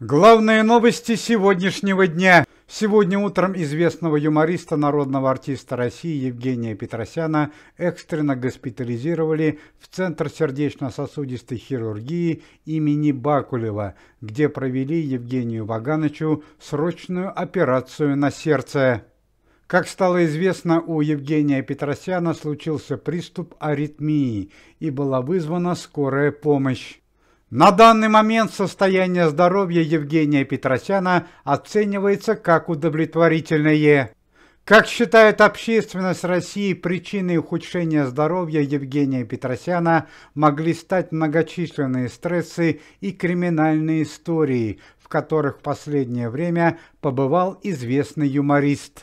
Главные новости сегодняшнего дня. Сегодня утром известного юмориста, народного артиста России Евгения Петросяна экстренно госпитализировали в Центр сердечно-сосудистой хирургии имени Бакулева, где провели Евгению Вагановичу срочную операцию на сердце. Как стало известно, у Евгения Петросяна случился приступ аритмии и была вызвана скорая помощь. На данный момент состояние здоровья Евгения Петросяна оценивается как удовлетворительное. Как считает общественность России, причиной ухудшения здоровья Евгения Петросяна могли стать многочисленные стрессы и криминальные истории, в которых в последнее время побывал известный юморист.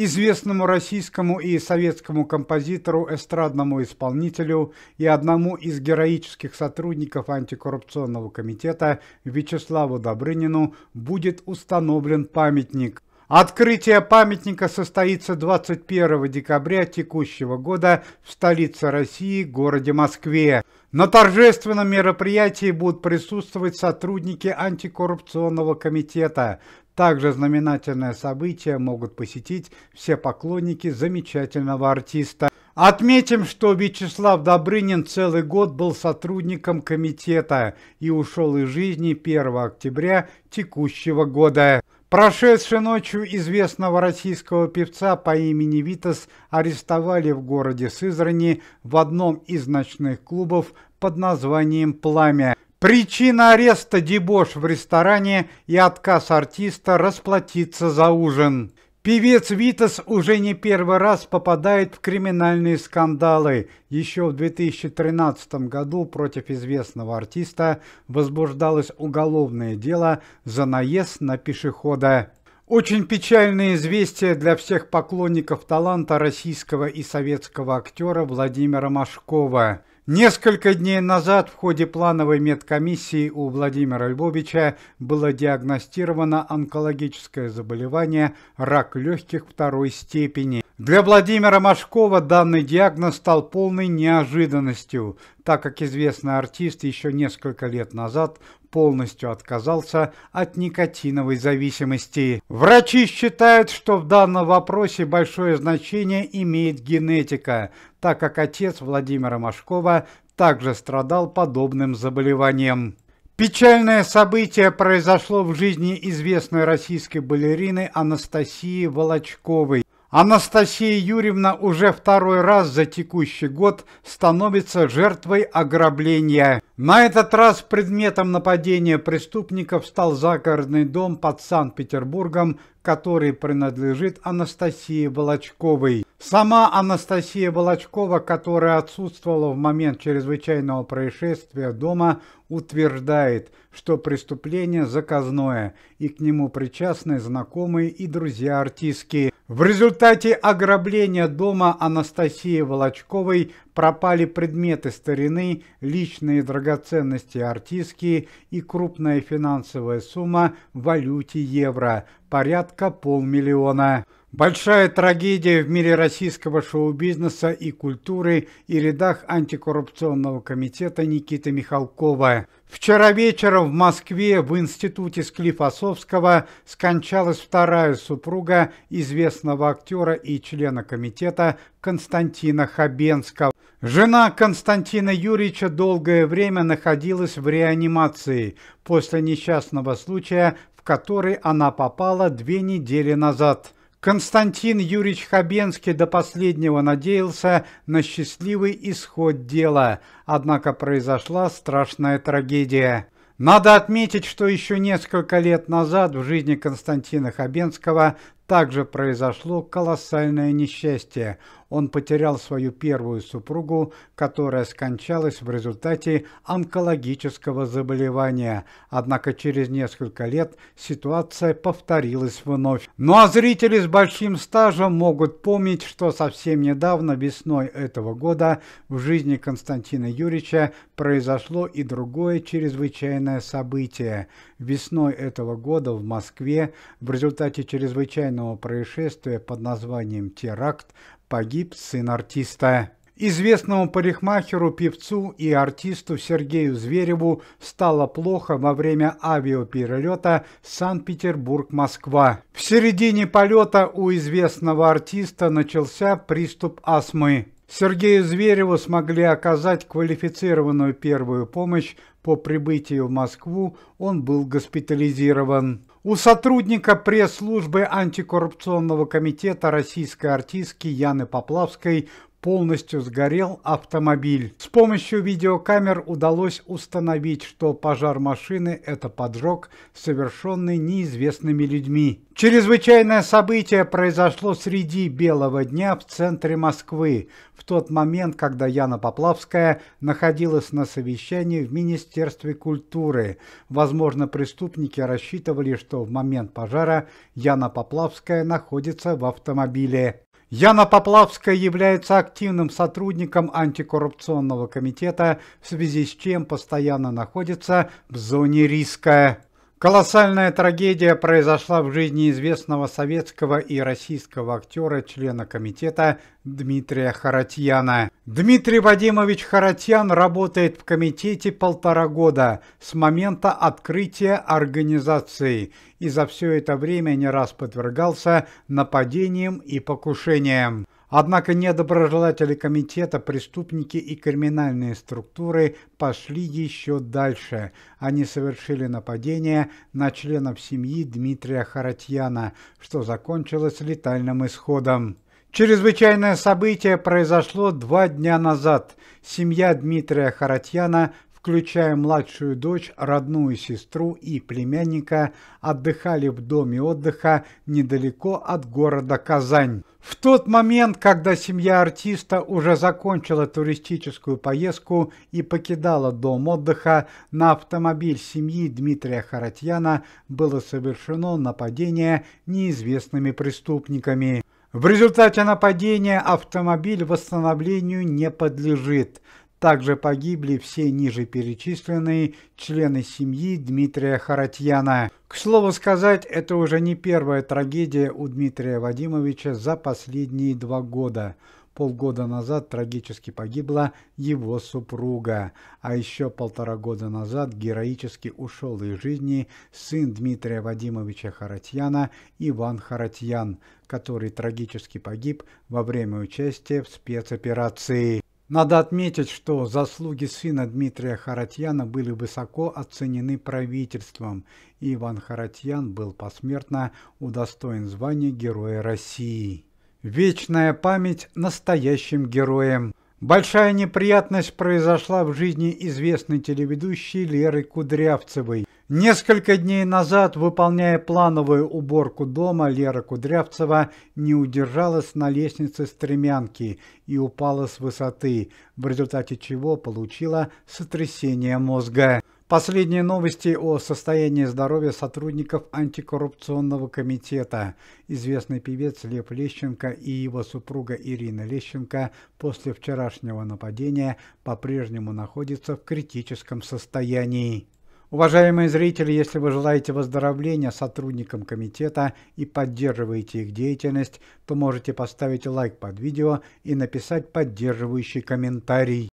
Известному российскому и советскому композитору, эстрадному исполнителю и одному из героических сотрудников антикоррупционного комитета Вячеславу Добрынину будет установлен памятник. Открытие памятника состоится 21 декабря текущего года в столице России, городе Москве. На торжественном мероприятии будут присутствовать сотрудники антикоррупционного комитета, также знаменательное событие могут посетить все поклонники замечательного артиста. Отметим, что Вячеслав Добрынин целый год был сотрудником комитета и ушел из жизни 1 октября текущего года. Прошедшей ночью известного российского певца по имени Витас арестовали в городе Сызрани в одном из ночных клубов под названием «Пламя». Причина ареста – дебош в ресторане и отказ артиста расплатиться за ужин. Певец Витас уже не первый раз попадает в криминальные скандалы. Еще в 2013 году против известного артиста возбуждалось уголовное дело за наезд на пешехода. Очень печальное известие для всех поклонников таланта российского и советского актера Владимира Машкова. Несколько дней назад в ходе плановой медкомиссии у Владимира Львовича было диагностировано онкологическое заболевание рак легких второй степени. Для Владимира Машкова данный диагноз стал полной неожиданностью, так как известный артист еще несколько лет назад полностью отказался от никотиновой зависимости. Врачи считают, что в данном вопросе большое значение имеет генетика, так как отец Владимира Машкова также страдал подобным заболеванием. Печальное событие произошло в жизни известной российской балерины Анастасии Волочковой. Анастасия Юрьевна уже второй раз за текущий год становится жертвой ограбления. На этот раз предметом нападения преступников стал загородный дом под Санкт-Петербургом, который принадлежит Анастасии Волочковой. Сама Анастасия Волочкова, которая отсутствовала в момент чрезвычайного происшествия дома, утверждает, что преступление заказное и к нему причастны знакомые и друзья артистки. В результате ограбления дома Анастасии Волочковой пропали предметы старины, личные драгоценности артистки и крупная финансовая сумма в валюте евро, порядка полмиллиона. Большая трагедия в мире российского шоу-бизнеса и культуры и рядах антикоррупционного комитета Никиты Михалкова. Вчера вечером в Москве в институте Склифосовского скончалась вторая супруга известного актера и члена комитета Константина Хабенского. Жена Константина Юрьевича долгое время находилась в реанимации после несчастного случая, в который она попала две недели назад. Константин Юрьевич Хабенский до последнего надеялся на счастливый исход дела, однако произошла страшная трагедия. Надо отметить, что еще несколько лет назад в жизни Константина Хабенского также произошло колоссальное несчастье. Он потерял свою первую супругу, которая скончалась в результате онкологического заболевания. Однако через несколько лет ситуация повторилась вновь. Ну а зрители с большим стажем могут помнить, что совсем недавно, весной этого года, в жизни Константина Юрьевича произошло и другое чрезвычайное событие. Весной этого года в Москве в результате чрезвычайного происшествия под названием «Теракт» погиб сын артиста. Известному парикмахеру, певцу и артисту Сергею Звереву стало плохо во время авиаперелета Санкт-Петербург-Москва. В середине полета у известного артиста начался приступ астмы. Сергею Звереву смогли оказать квалифицированную первую помощь. По прибытию в Москву он был госпитализирован. У сотрудника пресс-службы антикоррупционного комитета российской артистки Яны Поплавской полностью сгорел автомобиль. С помощью видеокамер удалось установить, что пожар машины – это поджог, совершенный неизвестными людьми. Чрезвычайное событие произошло среди белого дня в центре Москвы, в тот момент, когда Яна Поплавская находилась на совещании в Министерстве культуры. Возможно, преступники рассчитывали, что в момент пожара Яна Поплавская находится в автомобиле. Яна Поплавская является активным сотрудником антикоррупционного комитета, в связи с чем постоянно находится в зоне риска. Колоссальная трагедия произошла в жизни известного советского и российского актера, члена комитета Дмитрия Харатьяна. Дмитрий Вадимович Харатьян работает в комитете полтора года с момента открытия организации и за все это время не раз подвергался нападениям и покушениям. Однако недоброжелатели комитета, преступники и криминальные структуры пошли еще дальше. Они совершили нападение на членов семьи Дмитрия Харатьяна, что закончилось летальным исходом. Чрезвычайное событие произошло два дня назад. Семья Дмитрия Харатьяна включая младшую дочь, родную сестру и племянника, отдыхали в доме отдыха недалеко от города Казань. В тот момент, когда семья артиста уже закончила туристическую поездку и покидала дом отдыха, на автомобиль семьи Дмитрия Харатьяна было совершено нападение неизвестными преступниками. В результате нападения автомобиль восстановлению не подлежит. Также погибли все ниже перечисленные члены семьи Дмитрия Харатьяна. К слову сказать, это уже не первая трагедия у Дмитрия Вадимовича за последние два года. Полгода назад трагически погибла его супруга, а еще полтора года назад героически ушел из жизни сын Дмитрия Вадимовича Харатьяна Иван Харатьян, который трагически погиб во время участия в спецоперации. Надо отметить, что заслуги сына Дмитрия Харатьяна были высоко оценены правительством, Иван Харатьян был посмертно удостоен звания Героя России. Вечная память настоящим героям. Большая неприятность произошла в жизни известной телеведущей Леры Кудрявцевой. Несколько дней назад, выполняя плановую уборку дома, Лера Кудрявцева не удержалась на лестнице стремянки и упала с высоты, в результате чего получила сотрясение мозга. Последние новости о состоянии здоровья сотрудников антикоррупционного комитета. Известный певец Лев Лещенко и его супруга Ирина Лещенко после вчерашнего нападения по-прежнему находятся в критическом состоянии. Уважаемые зрители, если вы желаете выздоровления сотрудникам комитета и поддерживаете их деятельность, то можете поставить лайк под видео и написать поддерживающий комментарий.